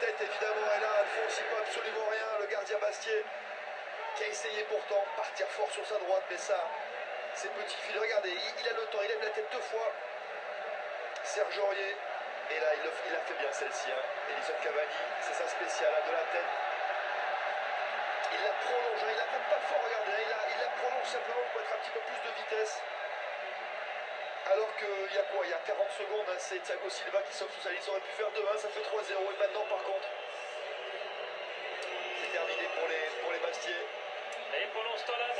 tête évidemment. Et là, Alphonse, il peut absolument rien. Le gardien Bastier qui a essayé pourtant partir fort sur sa droite, mais ça, ces petits filets. Regardez, il, a le temps, il lève la tête deux fois. Serge Aurier. Et là, il, a fait bien celle-ci. Hein. Cavani, c'est sa spéciale, hein, de la tête. Il la prolonge, hein, il la tape pas fort, regardez, il la, il la prolonge simplement pour mettre un petit peu plus de vitesse. Alors qu'il y a quoi Il y a 40 secondes, c'est Thiago Silva qui sauve sous sa ligne. Ça aurait pu faire 2-1, ça fait 3-0. Et maintenant, par contre, apóstolas